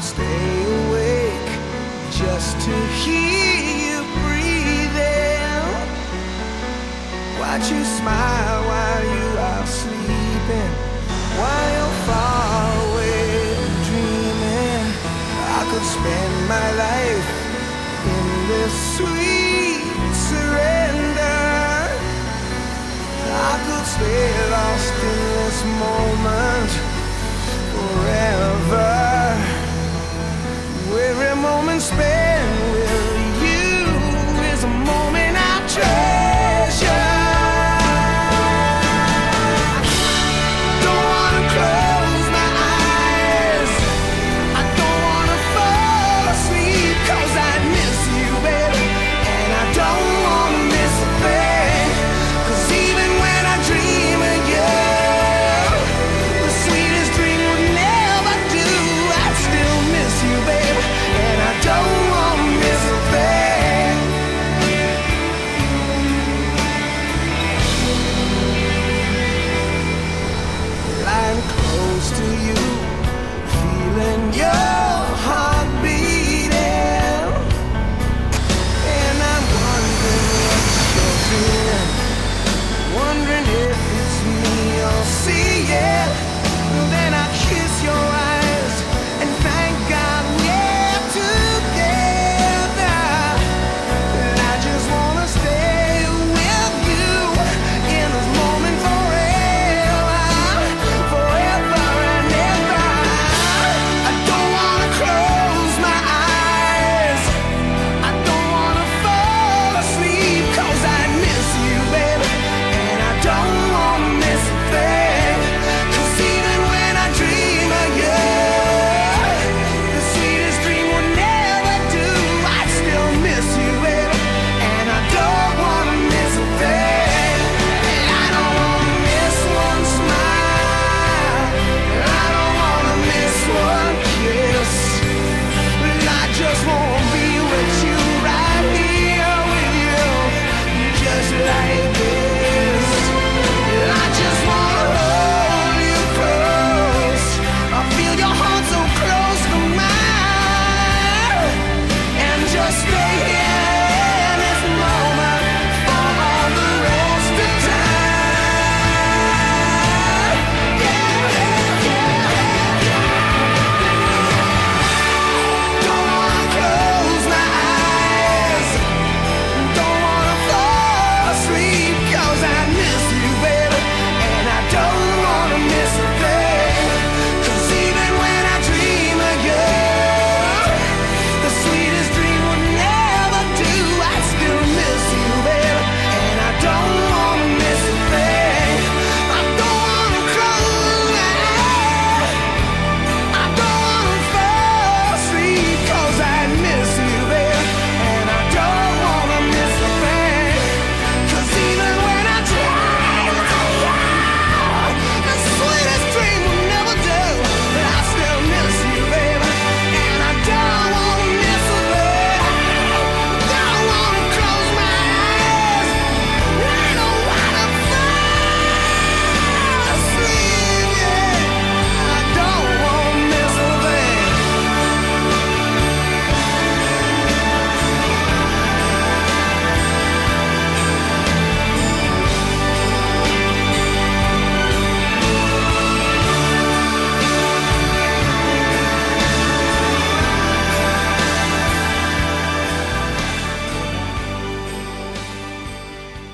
would stay awake just to hear you breathing. Watch you smile while you are sleeping, while you're far away dreaming. I could spend my life in this sweet.